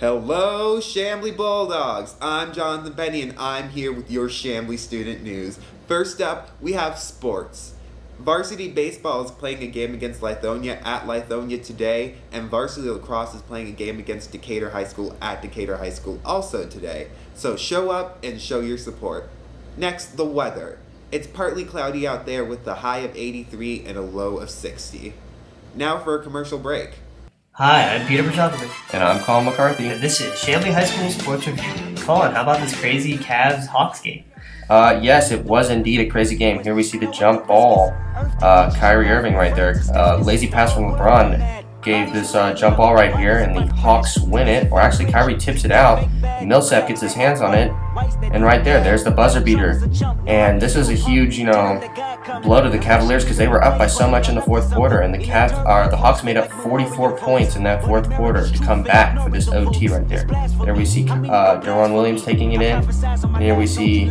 Hello, Chamblee Bulldogs. I'm Jonathan Benny, and I'm here with your Chamblee student news. First up, we have sports. Varsity baseball is playing a game against Lithonia at Lithonia today, and varsity lacrosse is playing a game against Decatur High School at Decatur High School also today. So show up and show your support. Next, the weather. It's partly cloudy out there with the high of 83 and a low of 60. Now for a commercial break. Hi, I'm Peter Bajalovic, And I'm Colin McCarthy. and this is Chamblee High School Sports Review. Colin, how about this crazy Cavs Hawks game? Uh, yes, it was indeed a crazy game. Here we see the jump ball. Uh, Kyrie Irving right there. Uh, lazy pass from LeBron gave this uh, jump ball right here, and the Hawks win it. Or actually, Kyrie tips it out. Millsap gets his hands on it, and right there, there's the buzzer beater. And this is a huge, you know, blow to the Cavaliers because they were up by so much in the fourth quarter, and the Cav, uh, the Hawks made up 44 points in that fourth quarter to come back for this OT right there. There we see uh, Deron Williams taking it in. And here we see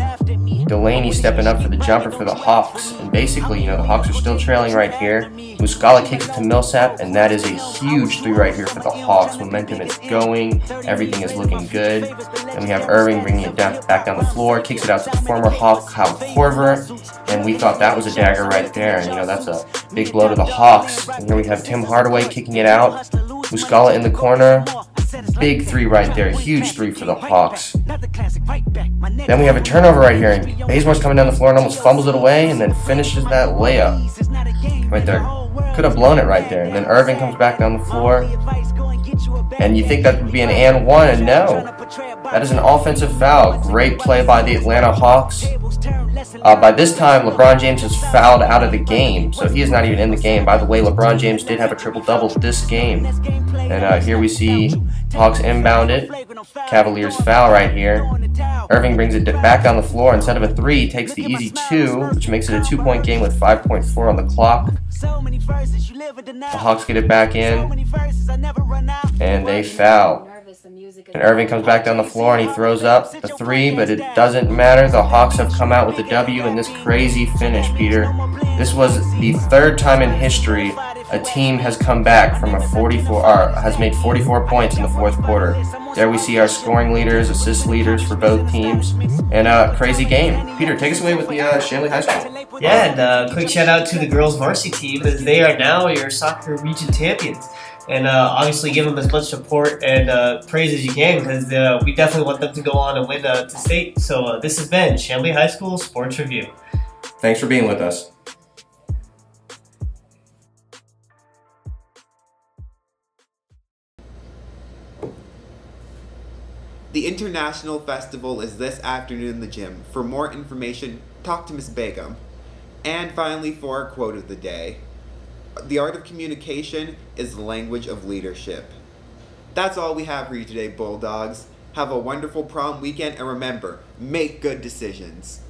Delaney stepping up for the jumper for the Hawks. And basically, you know, the Hawks are still trailing right here. Muscala kicks it to Millsap, and that is a huge three right here for the Hawks. Momentum is going. Everything is looking good. And we have Irving bringing it down, back down the floor, kicks it out to the former Hawk, Kyle Korver. And we thought that was a dagger right there. And, you know, that's a big blow to the Hawks. And here we have Tim Hardaway kicking it out. Muscala in the corner. Big three right there. Huge three for the Hawks. Then we have a turnover right here. And Bazemore's coming down the floor and almost fumbles it away and then finishes that layup. Right there. Could have blown it right there. And then Irving comes back down the floor. And you think that would be an and one, and no. That is an offensive foul. Great play by the Atlanta Hawks. Uh, by this time, LeBron James has fouled out of the game, so he is not even in the game. By the way, LeBron James did have a triple double this game. And uh, here we see Hawks inbound it. Cavaliers foul right here. Irving brings it back on the floor. Instead of a three, he takes the easy two, which makes it a two point game with 5.4 on the clock. The Hawks get it back in, and they foul. And Irving comes back down the floor and he throws up the three, but it doesn't matter. The Hawks have come out with a W in this crazy finish, Peter. This was the third time in history a team has come back from a 44 or has made 44 points in the fourth quarter. There we see our scoring leaders, assist leaders for both teams, and a crazy game. Peter, take us away with the uh, Chamblee High School. Yeah, and uh, quick shout out to the girls varsity team as they are now your soccer region champions. And uh, obviously, give them as much support and uh, praise as you can because uh, we definitely want them to go on and win uh, to state. So, uh, this has been Chamblee High School Sports Review. Thanks for being with us. The International Festival is this afternoon in the gym. For more information, talk to Miss Begum. And finally, for our quote of the day The art of communication is the language of leadership. That's all we have for you today, Bulldogs. Have a wonderful prom weekend, and remember, make good decisions.